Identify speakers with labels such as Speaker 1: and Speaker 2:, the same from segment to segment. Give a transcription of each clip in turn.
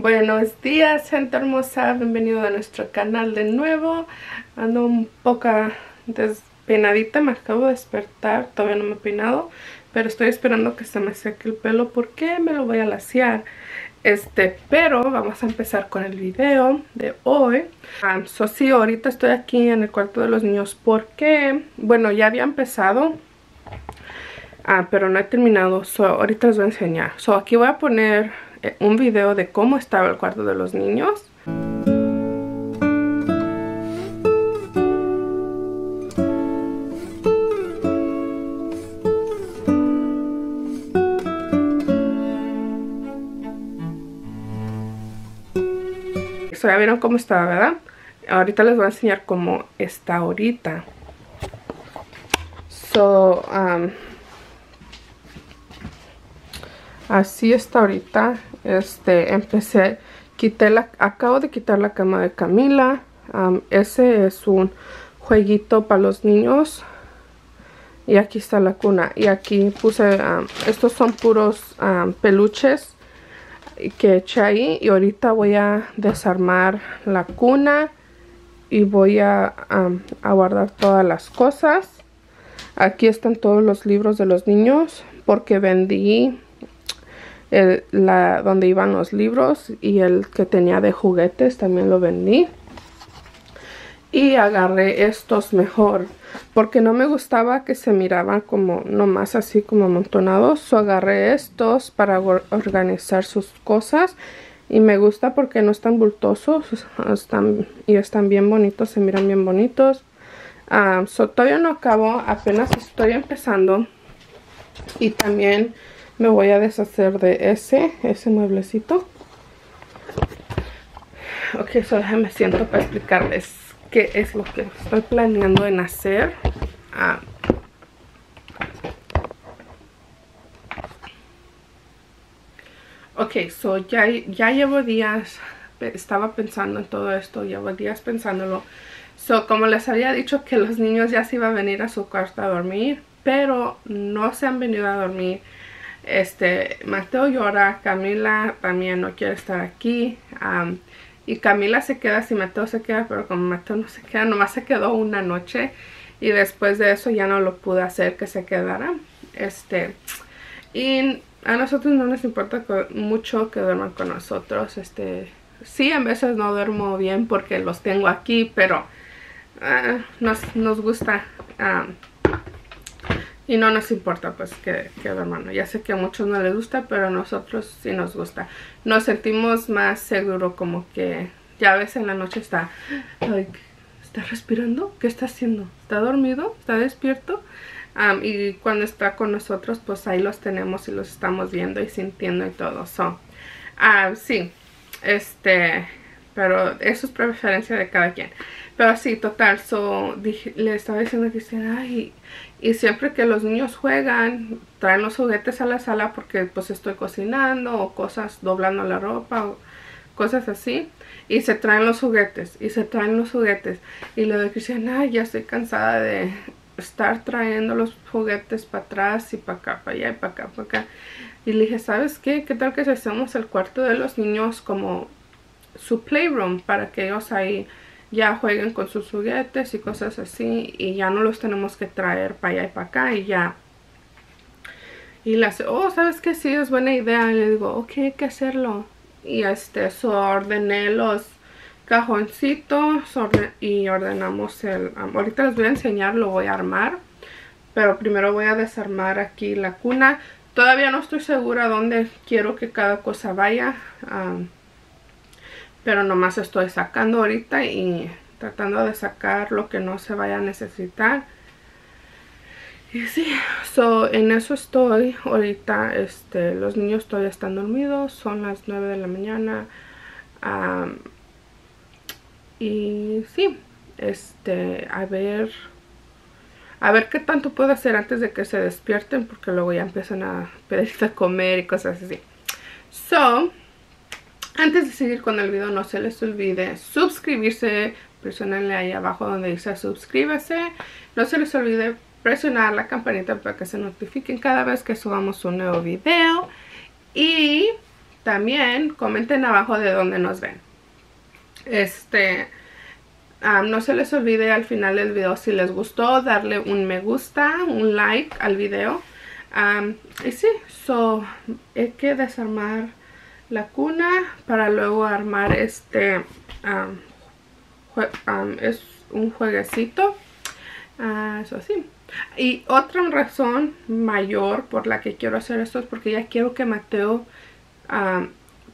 Speaker 1: Buenos días gente hermosa, bienvenido a nuestro canal de nuevo. Ando un poco despeinadita, me acabo de despertar, todavía no me he peinado Pero estoy esperando que se me seque el pelo porque me lo voy a lasear este, pero vamos a empezar con el video de hoy. Um, So sí, ahorita estoy aquí en el cuarto de los niños porque, bueno ya había empezado Ah, pero no he terminado, so, ahorita les voy a enseñar. So, aquí voy a poner un video de cómo estaba el cuarto de los niños. So, ya vieron cómo estaba, ¿verdad? Ahorita les voy a enseñar cómo está ahorita. So, um, así está ahorita. Este empecé quité la acabo de quitar la cama de Camila. Ese es un jueguito para los niños. Y aquí está la cuna. Y aquí puse estos son puros peluches que eché ahí. Y ahorita voy a desarmar la cuna y voy a, a guardar todas las cosas. Aquí están todos los libros de los niños porque vendí el, la, donde iban los libros y el que tenía de juguetes también lo vendí. Y agarré estos mejor porque no me gustaba que se miraban como nomás así como amontonados. So agarré estos para organizar sus cosas y me gusta porque no están bultosos están, y están bien bonitos, se miran bien bonitos. Uh, so todavía no acabo, apenas estoy empezando y también me voy a deshacer de ese, ese mueblecito. Ok, so déjenme siento para explicarles qué es lo que estoy planeando en hacer. Ah. Ok, so ya, ya llevo días, estaba pensando en todo esto, llevo días pensándolo. So, como les había dicho que los niños ya se iban a venir a su cuarto a dormir, pero no se han venido a dormir este, Mateo llora, Camila también no quiere estar aquí. y Camila se queda si Mateo se queda, pero como Mateo no se queda, nomás se quedó una noche. Y después de eso ya no lo pude hacer que se quedara. Este, y a nosotros no nos importa mucho que duerman con nosotros. Este, sí, a veces no duermo bien porque los tengo aquí, pero ah, nos, nos gusta y no nos importa pues que, que hermano. Ya sé que a muchos no les gusta, pero a nosotros sí nos gusta. Nos sentimos más seguro como que ya ves en la noche está, ¿está respirando? ¿Qué está haciendo? ¿Está dormido? ¿Está despierto? y cuando está con nosotros pues ahí los tenemos y los estamos viendo y sintiendo y todo. So, uh, sí, este, pero eso es preferencia de cada quien. Pero sí, total, so, le estaba diciendo a Cristian, ay, y siempre que los niños juegan, traen los juguetes a la sala porque pues estoy cocinando o cosas, doblando la ropa o cosas así. Y se traen los juguetes, y se traen los juguetes. Y le digo Cristian, ay, ya estoy cansada de estar trayendo los juguetes para atrás y para acá, para allá y para acá, para acá. Y le dije, ¿sabes qué? ¿Qué tal que hacemos el cuarto de los niños como su playroom para que ellos ahí ya jueguen con sus juguetes y cosas así y ya no los tenemos que traer para allá y para acá y ya y le hace, oh, ¿sabes que Sí, es buena idea. Y le digo, ok, hay que hacerlo. Y este, eso ordené los cajoncitos y ordenamos el... ahorita les voy a enseñar, lo voy a armar. Pero primero voy a desarmar aquí la cuna. Todavía no estoy segura dónde quiero que cada cosa vaya pero nomás estoy sacando ahorita y tratando de sacar lo que no se vaya a necesitar. Y sí, so, en eso estoy ahorita, este, los niños todavía están dormidos, son las 9 de la mañana y sí, este, a ver a ver qué tanto puedo hacer antes de que se despierten porque luego ya empiezan a pedir de comer y cosas así. So, antes de seguir con el video no se les olvide suscribirse, presionarle ahí abajo donde dice suscríbase. No se les olvide presionar la campanita para que se notifiquen cada vez que subamos un nuevo video. Y también comenten abajo de dónde nos ven. Este, no se les olvide al final del video si les gustó darle un me gusta, un like al video. y sí, so, hay que desarmar la cuna para luego armar este, es un jueguecito. Ah, eso sí. Y otra razón mayor por la que quiero hacer esto es porque ya quiero que Mateo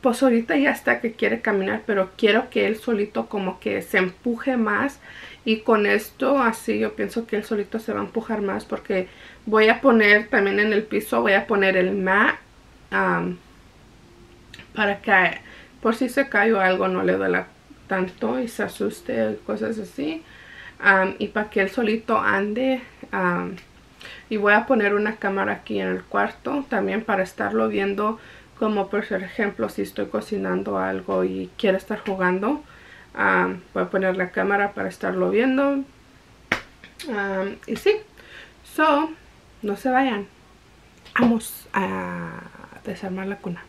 Speaker 1: pues ahorita ya está que quiere caminar, pero quiero que él solito como que se empuje más y con esto así yo pienso que él solito se va a empujar más porque voy a poner también en el piso, voy a poner el mat para que por si se cae o algo no le duela tanto y se asuste, cosas así. y para que él solito ande. y voy a poner una cámara aquí en el cuarto también para estarlo viendo como por ejemplo si estoy cocinando algo y quiere estar jugando voy a poner la cámara para estarlo viendo y sí so no se vayan vamos a desarmar la cuna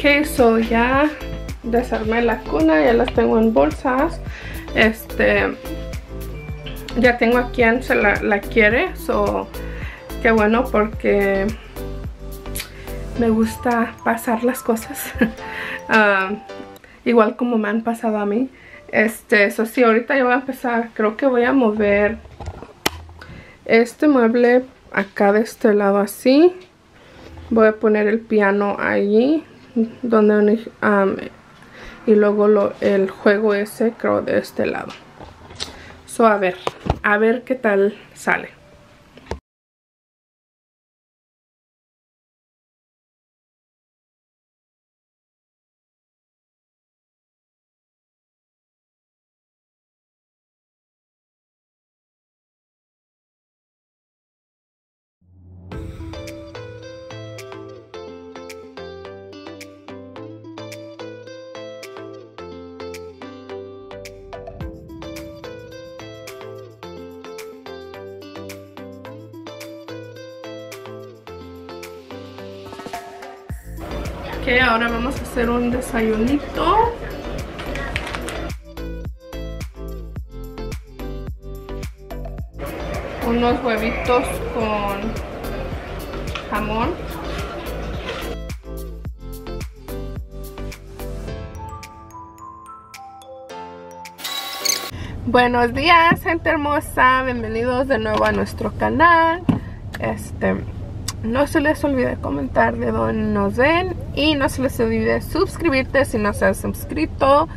Speaker 1: Ok, so ya desarmé la cuna, ya las tengo en bolsas. Este, ya tengo a quien se la, quiere, so qué bueno porque me gusta pasar las cosas. Ah, igual como me han pasado a mí. Este, eso sí, ahorita yo voy a empezar, creo que voy a mover este mueble acá de este lado así. Voy a poner el piano allí donde y luego lo, el juego ese creo de este lado. So a ver a ver qué tal sale ahora vamos a hacer un desayunito. Unos huevitos con jamón. Buenos días gente hermosa, bienvenidos de nuevo a nuestro canal. Este, no se les olvide comentar de dónde nos ven y no se les olvide suscribirte si no se han suscrito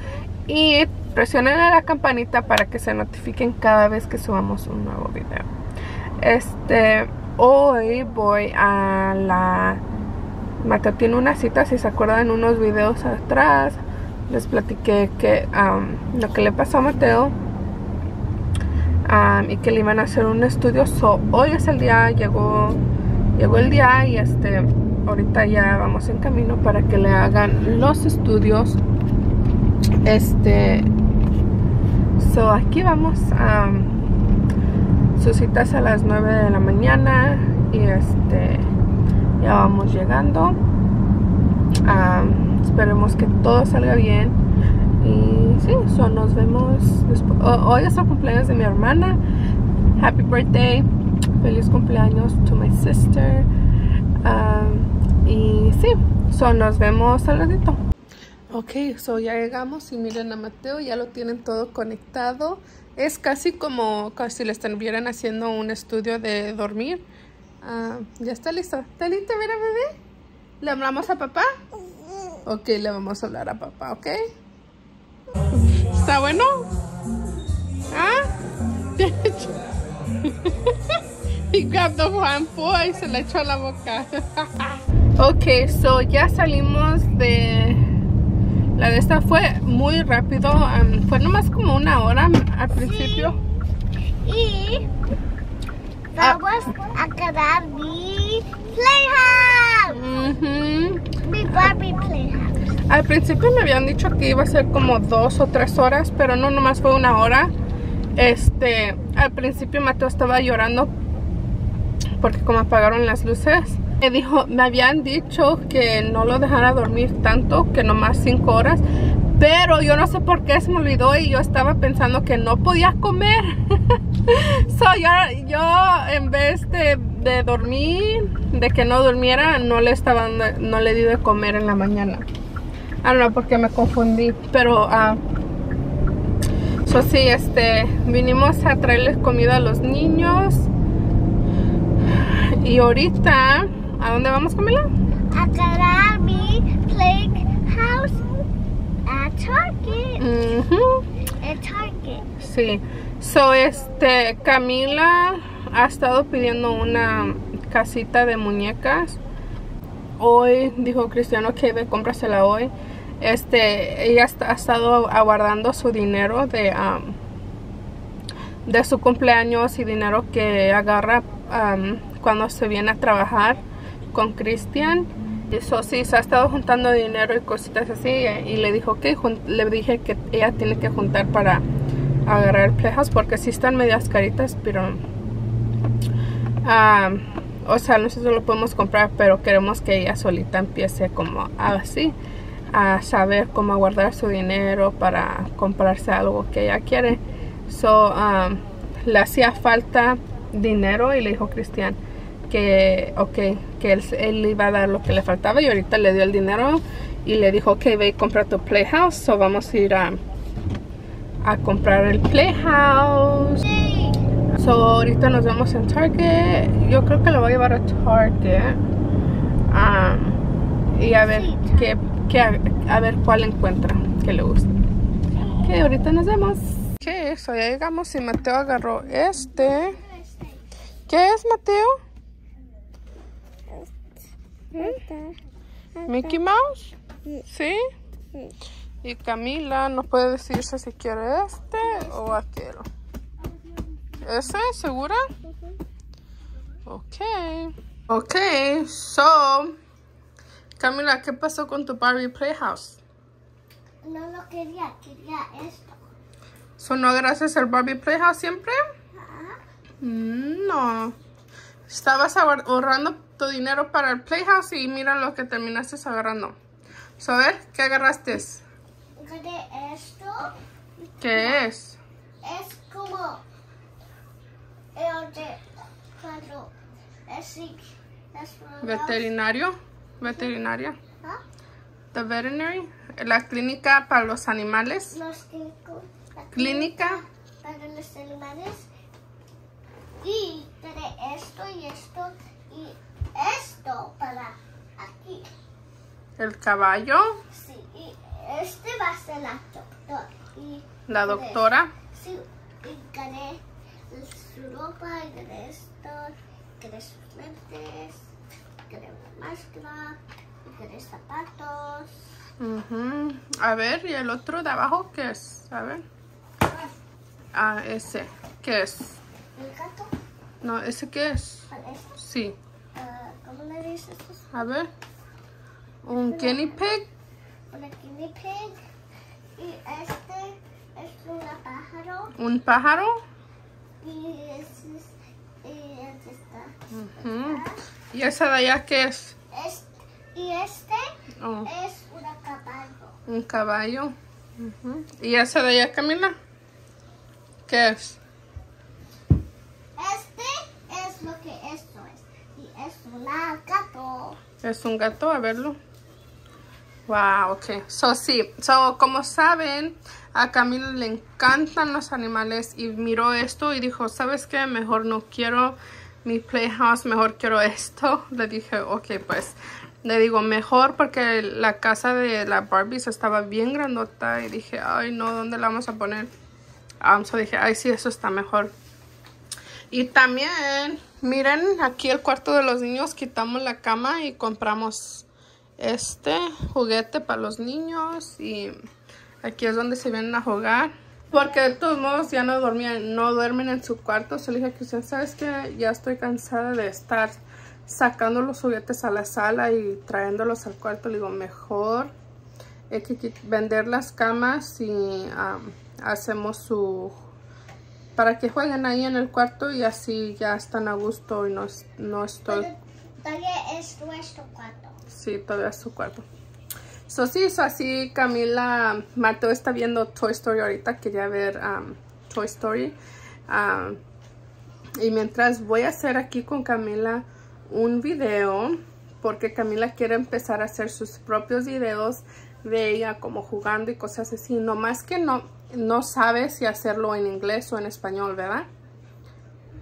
Speaker 1: y presionen la campanita para que se notifiquen cada vez que subamos un nuevo video. Este, hoy voy a la... Mateo tiene una cita, si se acuerdan unos videos atrás, les platiqué que lo que le pasó a Mateo y que le iban a hacer un estudio. So, hoy es el día, llegó llegó el día y este ahorita ya vamos en camino para que le hagan los estudios. Este so aquí vamos a sus citas a las 9 de la mañana y este ya vamos llegando. Esperemos que todo salga bien. Y sí, so nos vemos hoy es el cumpleaños de mi hermana. Happy birthday. Feliz cumpleaños to my sister. So nos vemos al ratito. Ok, so ya llegamos y miren a Mateo, ya lo tienen todo conectado. Es casi como, si le estuvieran haciendo un estudio de dormir. Uh, ya está listo. ¿Está listo, mira bebé? ¿Le hablamos a papá? Ok, le vamos a hablar a papá, ¿ok? ¿Está bueno? ¿Ah? y grabbed the y se le echó a la boca. ok, so ya salimos de... La de esta fue muy rápido, um, fue nomás como una hora al principio. Y
Speaker 2: vamos a quedar mi playhouse.
Speaker 1: Ujú.
Speaker 2: Mi Barbie playhouse.
Speaker 1: Al principio me habían dicho que iba a ser como dos o tres horas, pero no, nomás fue una hora. Este, al principio Mateo estaba llorando porque como apagaron las luces. Me dijo, me habían dicho que no lo dejara dormir tanto, que nomás cinco horas. Pero yo no sé por qué se me olvidó y yo estaba pensando que no podía comer. so, yo, yo en vez de, de dormir, de que no durmiera, no le estaba no le di de comer en la mañana. Ah, no, porque me confundí. Pero, ah, so sí, este, vinimos a traerles comida a los niños. Y ahorita, ¿a dónde vamos, Camila?
Speaker 2: A quedar mi playhouse at Target. At Target.
Speaker 1: Sí. So, este, Camila ha estado pidiendo una casita de muñecas. Hoy dijo Cristiano que ve, cómprasela hoy. Este, ella ha estado aguardando su dinero de, am, de su cumpleaños y dinero que agarra am, cuando se viene a trabajar con Cristian. Eso sí, se ha estado juntando dinero y cositas así. Y le dijo que le dije que ella tiene que juntar para agarrar plejas porque sí están medias caritas, pero ah, o sea, nosotros lo podemos comprar, pero queremos que ella solita empiece como así a saber cómo guardar su dinero para comprarse algo que ella quiere. So, um, le hacía falta dinero y le dijo Cristian que, ok, que él, él iba a dar lo que le faltaba y ahorita le dio el dinero y le dijo, ok, ve y compra tu playhouse. So, vamos a ir a, a comprar el playhouse. So, ahorita nos vemos en Target. Yo creo que lo voy a llevar a Target. Um, y a ver qué, qué- a ver cuál encuentra que le gusta. Ok, ahorita nos vemos. ¿Qué es eso? Ya llegamos y Mateo agarró este. ¿Qué es, Mateo? ¿Mickey Mouse? ¿Sí? Y Camila nos puede decirse si quiere este o aquel. ¿Ese? ¿Segura? Ok. Ok, so. Camila, ¿qué pasó con tu Barbie Playhouse?
Speaker 2: No lo quería, quería esto.
Speaker 1: ¿So no gracias al Barbie Playhouse siempre? Mm, No. Estabas ahor- ahorrando tu dinero para el Playhouse y mira lo que terminaste agarrando. So, a ver, ¿qué agarraste?
Speaker 2: Esto.
Speaker 1: ¿Qué es?
Speaker 2: Es como el de es, es
Speaker 1: ¿Veterinario? ¿Veterinaria?
Speaker 2: ¿Ah?
Speaker 1: ¿The veterinary? ¿La clínica para los animales?
Speaker 2: Los clínicos. la
Speaker 1: ¿Clínica?
Speaker 2: para los animales. Y tiene esto y esto y esto para aquí.
Speaker 1: ¿El caballo?
Speaker 2: Sí, y este va a ser la doctora. Y
Speaker 1: ¿La doctora?
Speaker 2: Sí, y gané su ropa, y gané esto, gané sus lentes, gané una máscara, y gané zapatos.
Speaker 1: Ujú. A ver, ¿y el otro de abajo qué es? A ver. Ah, ese. ¿Qué es?
Speaker 2: El gato,
Speaker 1: No, ¿ese qué es?
Speaker 2: ¿cuál es?
Speaker 1: Sí.
Speaker 2: Ah, ¿Cómo le dices?
Speaker 1: A ver. ¿Un guinea pig?
Speaker 2: Una guinea pig. Y este es un pájaro.
Speaker 1: ¿Un pájaro?
Speaker 2: Y este, y este está.
Speaker 1: Ujú. ¿Y esa de allá qué es?
Speaker 2: Este, y este
Speaker 1: Oh,
Speaker 2: es un caballo.
Speaker 1: un caballo. Ujú. ¿Y esa de allá, Camila? ¿Qué es?
Speaker 2: Este es lo que esto es. Y es un gato.
Speaker 1: Es un gato, a verlo. Wow, ok. So, sí. So, como saben, a Camila le encantan los animales y miró esto y dijo, ¿sabes qué? Mejor no quiero mi playhouse, mejor quiero esto. Le dije, ok, pues. Le digo, mejor porque la casa de la Barbies estaba bien grandota y dije, ay, no, ¿dónde la vamos a poner? Um, so dije, ay, sí, eso está mejor. Y también, miren, aquí el cuarto de los niños, quitamos la cama y compramos este juguete para los niños. Y aquí es donde se vienen a jugar. Porque de todos modos ya no dormían, no duermen en su cuarto. Se le dije que usted sabes que ya estoy cansada de estar sacando los juguetes a la sala y trayéndolos al cuarto. Le digo, mejor hay que vender las camas y um, hacemos su para que jueguen ahí en el cuarto y así ya están a gusto y no, no estoy...
Speaker 2: Todavía es nuestro cuarto.
Speaker 1: Sí, todavía es su cuarto. So, sí, so así Camila, Mateo está viendo Toy Story ahorita, quería ver um, Toy Story. Um, y mientras voy a hacer aquí con Camila un video, porque Camila quiere empezar a hacer sus propios videos de ella como jugando y cosas así. No más que no, no sabe si hacerlo en inglés o en español, ¿verdad?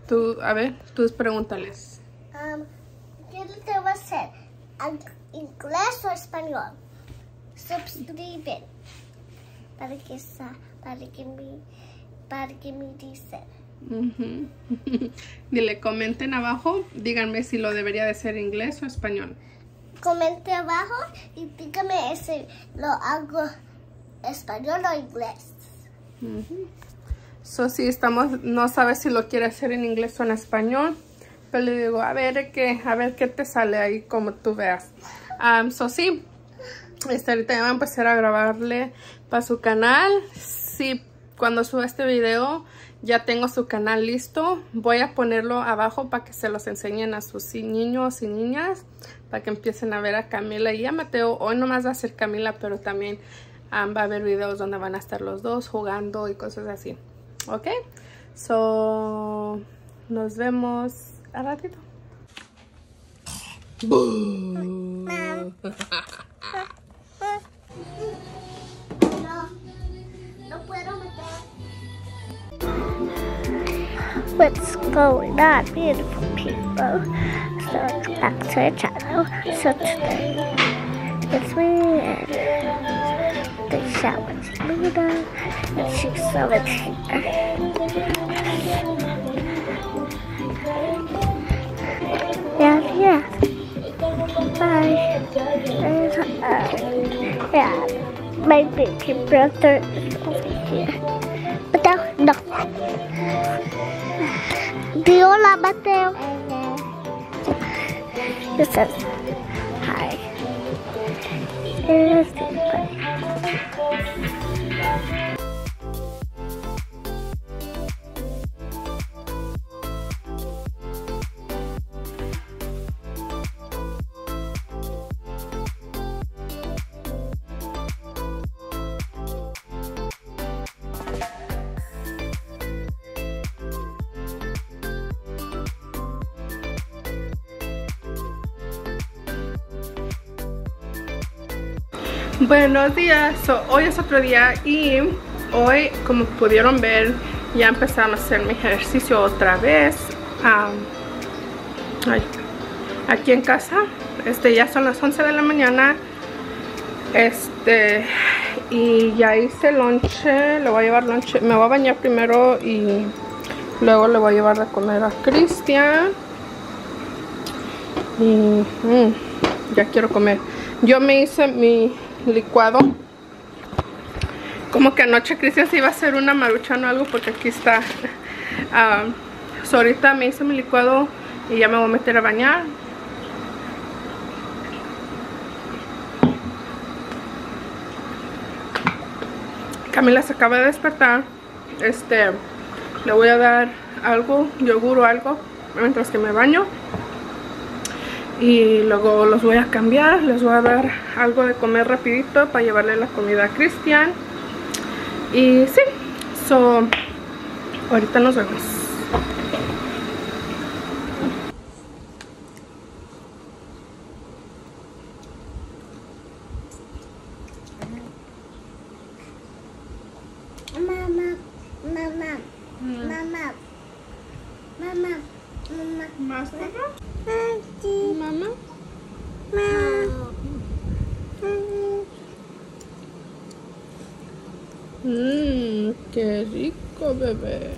Speaker 1: Tú, a ver, tú pregúntales.
Speaker 2: Um, ¿Qué te va a hacer? ¿Inglés o español? Suscriben. Para que, para que me, para que me dicen.
Speaker 1: Dile, comenten abajo, díganme si lo debería de ser inglés o español.
Speaker 2: Comente abajo y díganme si lo hago español o inglés.
Speaker 1: So, si estamos, no sabes si lo quiere hacer en inglés o en español. Pero le digo, a ver qué, a ver qué te sale ahí como tú veas. So, sí, este, ahorita voy a empezar a grabarle para su canal. Sí, cuando suba este video ya tengo su canal listo. Voy a ponerlo abajo para que se los enseñen a sus niños y niñas. Para que empiecen a ver a Camila y a Mateo. Hoy nomás va a ser Camila, pero también va a haber videos donde van a estar los dos jugando y cosas así. ¿Ok? So, nos vemos a ratito.
Speaker 2: no, no puedo. What's going on, beautiful people? So, back to the channel. So, today, it's me that one's later, and six hours here. Yeah, yeah. Bye. And, uh, yeah, my big brother is over here. But now, no. Viola Mateo. This is hi. Yes. The
Speaker 1: Buenos días, hoy es otro día y hoy como pudieron ver ya empezamos a hacer mi ejercicio otra vez. Aquí en casa este ya son las 11 de la mañana este y ya hice lonche le voy a llevar lonche me voy a bañar primero y luego le voy a llevar de comer a Cristian. Y mm, ya quiero comer yo me hice mi licuado. Como que anoche Cristian se iba a hacer una maruchan o algo porque aquí está. Um, ahorita me hice mi licuado y ya me voy a meter a bañar. Camila se acaba de despertar. Este, le voy a dar algo, yogur o algo, mientras que me baño y luego los voy a cambiar les voy a dar algo de comer rapidito para llevarle la comida a Cristian y sí so ahorita nos vemos
Speaker 2: về về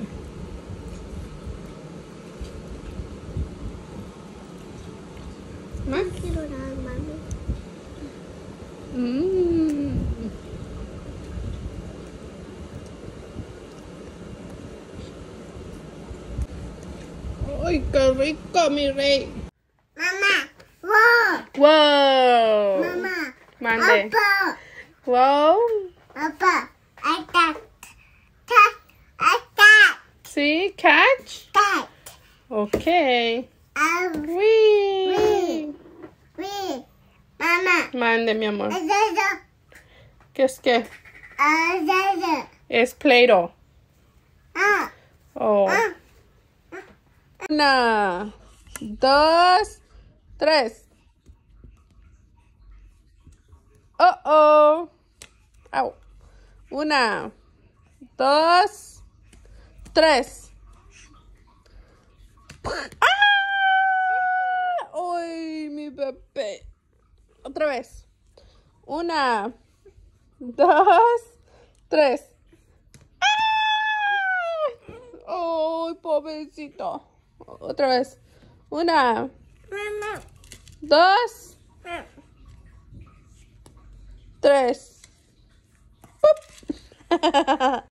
Speaker 2: Ôi,
Speaker 1: cờ với cờ mì rê
Speaker 2: Mama, wow.
Speaker 1: Wow.
Speaker 2: Mama,
Speaker 1: Mande. Wow.
Speaker 2: Appa
Speaker 1: Sí, catch.
Speaker 2: Cat.
Speaker 1: Ok.
Speaker 2: Um.
Speaker 1: Wee.
Speaker 2: We. Mama.
Speaker 1: Mande, mi amor.
Speaker 2: Is that
Speaker 1: ¿Qué es qué?
Speaker 2: a? Uh, that
Speaker 1: Es Play-Doh.
Speaker 2: Ah.
Speaker 1: Oh.
Speaker 2: Ah.
Speaker 1: Una, dos, tres. Oh, oh. Au. Una, dos, tres. ¡Ah! ¡Ay, mi bebé! Otra vez. Una, dos, tres. ¡Ah! ¡Ay, pobrecito! Otra vez. Una, dos, tres.